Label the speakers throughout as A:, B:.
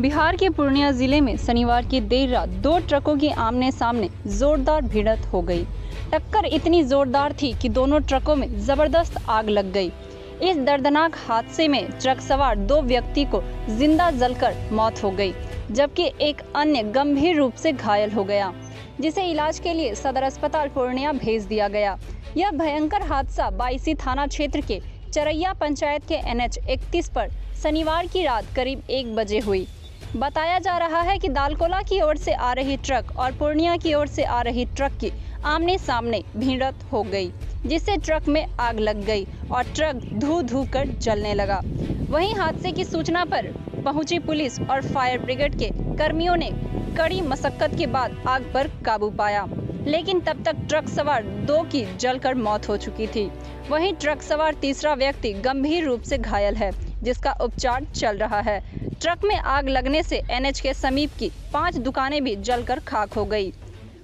A: बिहार के पूर्णिया ज़िले में शनिवार की देर रात दो ट्रकों की आमने सामने जोरदार भिड़ंत हो गई। टक्कर इतनी जोरदार थी कि दोनों ट्रकों में ज़बरदस्त आग लग गई। इस दर्दनाक हादसे में ट्रक सवार दो व्यक्ति को ज़िंदा जलकर मौत हो गई, जबकि एक अन्य गंभीर रूप से घायल हो गया, जिसे इलाज के लिए सदर अस्पताल पूर्णिया भेज दिया गया। यह भयंकर हादसा बाईसी थाना क्षेत्र के चरैया पंचायत के एन एच पर शनिवार की रात करीब एक बजे हुई। बताया जा रहा है कि दालकोला की ओर से आ रही ट्रक और पूर्णिया की ओर से आ रही ट्रक की आमने सामने भिड़त हो गई, जिससे ट्रक में आग लग गई और ट्रक धू धू कर जलने लगा। वहीं हादसे की सूचना पर पहुँची पुलिस और फायर ब्रिगेड के कर्मियों ने कड़ी मशक्कत के बाद आग पर काबू पाया, लेकिन तब तक ट्रक सवार दो की जलकर मौत हो चुकी थी। वहीं ट्रक सवार तीसरा व्यक्ति गंभीर रूप से घायल है। जिसका उपचार चल रहा है। ट्रक में आग लगने से एनएच के समीप की पाँच दुकानें भी जलकर खाक हो गई।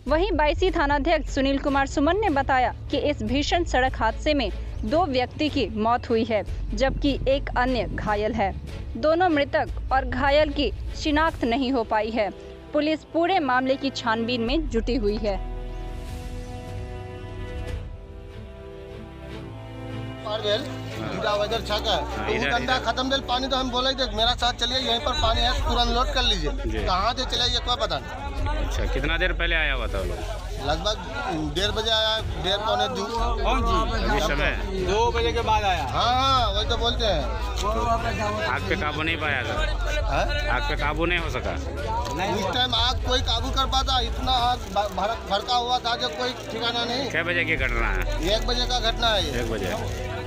A: वहीं बाईसी थानाध्यक्ष सुनील कुमार सुमन ने बताया कि इस भीषण सड़क हादसे में दो व्यक्ति की मौत हुई है, जबकि एक अन्य घायल है। दोनों मृतक और घायल की शिनाख्त नहीं हो पाई है। पुलिस पूरे मामले की छानबीन में जुटी हुई है।
B: पार भेल पूरा वेदर छक। है तो
C: इधर-
B: वो गंदा खत्म भेल पानी तो हम बोले थे मेरा साथ चलिए यहीं पर पानी है तुरंत लोड कर लीजिए। कहाँ से चले ये कोई पता? नहीं
C: अच्छा कितना देर पहले आया हुआ था लोग?
B: लगभग डेढ़ बजे आया डेढ़ पौने दो
D: कौन? जी।
C: अभी समय
D: दो बजे के बाद आया।
B: हाँ हाँ वही तो बोलते हैं।
C: आग पे काबू नहीं पाया सर
B: हाँ?
C: आग पे काबू नहीं हो सका?
B: उस टाइम आग कोई काबू कर पाता इतना आग भड़का हुआ था जो कोई ठिकाना नहीं।
C: छह बजे की घटना है।
B: एक बजे का घटना है
C: एक बजे।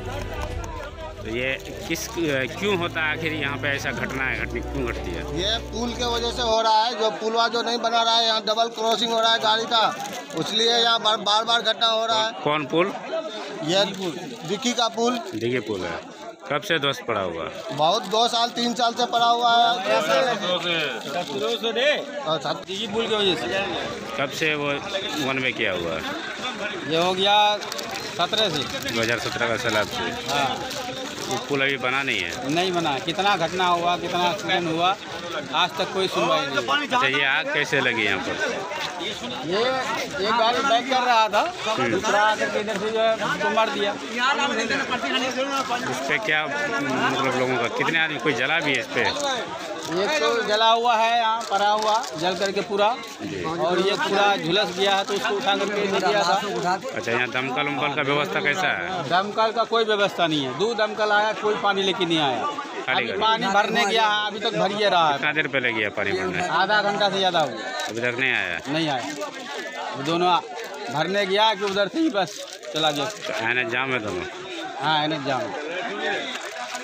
C: तो ये किस क्यों होता है आखिर यहाँ पे ऐसा घटना है घटनी क्यों घटती है?
B: ये पुल के वजह से हो रहा है जो पुलवा जो नहीं बना रहा है यहाँ डबल क्रॉसिंग हो रहा है गाड़ी का। इसलिए यहाँ बार बार बार घटना हो रहा है।
C: कौन पुल?
B: ये विक्की का पुल।
C: दिघी पुल है। कब से ध्वस्त पड़ा हुआ?
B: बहुत दो साल तीन साल से पड़ा हुआ है।
D: दो सौ दे
B: और साथ-
D: दिगी पुल की वजह से।
C: कब से वो वन में किया हुआ है?
D: ये हो गया सत्रह से।
C: दो हज़ार सत्रह का सैलाब से।
D: हाँ।
C: पुल अभी बना नहीं है।
D: नहीं बना। कितना घटना हुआ कितना एक्सीडेंट हुआ आज तक कोई सुनवाई नहीं।
C: अच्छा ये आग कैसे लगी यहाँ पर?
D: ये एक गाड़ी बैक कर रहा था। दूसरा आकर के इधर से जो है उसको मार दिया।
C: इस पे क्या मतलब लोगों का कितने आदमी कोई जला भी है इस पे?
D: एक तो जला हुआ है यहाँ पड़ा हुआ जल करके पूरा। और ये पूरा झुलस गया है तो उसको उठा करके ले गया था।
C: अच्छा यहाँ दमकल उमकल का व्यवस्था कैसा है?
D: दमकल का कोई व्यवस्था नहीं है। दो दमकल आया कोई पानी लेके नहीं आया। अभी पानी भरने गया है अभी तक भरिए रहा है।
C: कितना देर पहले गया पानी भरने?
D: आधा घंटा से ज़्यादा हुआ
C: अभी तक नहीं आया?
D: नहीं आया। दोनों भरने गया कि उधर से ही बस चला गया।
C: तो आने जाम है दोनों?
D: हाँ एन जाम।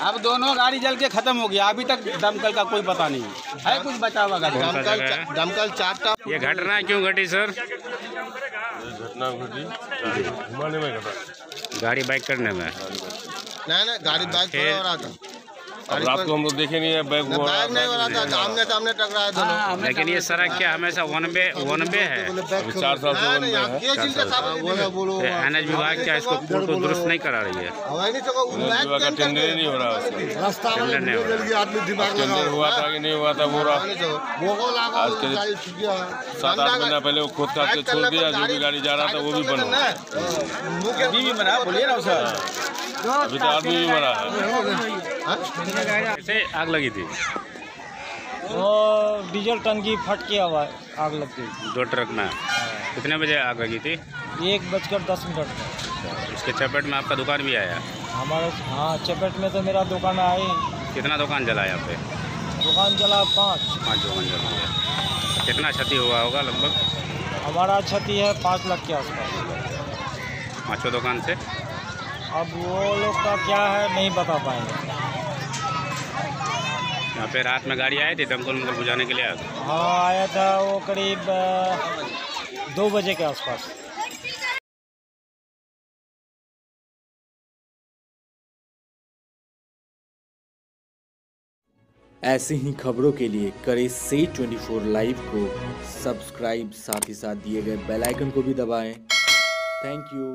D: अब दोनों गाड़ी जल के खत्म हो गया। अभी तक दमकल का कोई पता नहीं है। है कुछ बचा हुआ गाड़ी
B: दमकल दमकल चारटा
C: ये घटना क्यों घटी सर?
E: घटना घटी। घुमाने में घटा।
C: गाड़ी बाइक करने में?
B: नहीं नहीं गाड़ी
C: फिर-
B: थोड़ा हो रहा था।
E: रात को हम लोग देखे नहीं है बैग
B: बैग नहीं हो रहा था आमने सामने टकरा है दोनों
C: लेकिन ये सड़क क्या हमेशा वन वे वन वे है?
E: चार साल से वन
B: यहाँ
E: है।
C: एन एच विभाग क्या इसको पुल को दुरुस्त नहीं करा रही है।
E: टेंडर ही नहीं हो रहा
C: टेंडर नहीं हो रहा।
E: टेंडर हुआ था कि नहीं हुआ था वो रहा।
B: वो को लागा
E: आज के सात आठ महीना पहले वो खुद काट के छोड़ दिया जो भी गाड़ी जा रहा था वो भी बना
D: अभी भी मरा बोलिए ना सर
E: अभी तो आदमी भी मरा है।
C: कैसे आग लगी थी।
F: वो डीजल टंकी फट के आवा आग लग गई
C: दो ट्रक में। कितने बजे आग लगी थी?
F: एक बजकर दस मिनट में।
C: इसके चपेट में आपका दुकान भी आया?
F: हमारे हाँ चपेट में तो मेरा दुकान आई।
C: कितना दुकान जला यहाँ पे?
F: दुकान चला पाँच।
C: पाँच दुकान जला है। कितना क्षति हुआ होगा लगभग?
F: हमारा क्षति है पाँच लाख के आसपास।
C: पाँचों दुकान से?
F: अब वो लोग का क्या है नहीं बता पाएँगे।
C: यहाँ पे रात में गाड़ी आई थी दमकल उमकल बुझाने के लिए
F: हाँ आया था वो करीब दो बजे के आसपास।
G: ऐसी ही खबरों के लिए करें से 24 लाइव को सब्सक्राइब साथ ही साथ दिए गए बेल आइकन को भी दबाएँ। Thank you